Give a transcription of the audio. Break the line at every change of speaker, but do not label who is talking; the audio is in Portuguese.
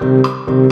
Música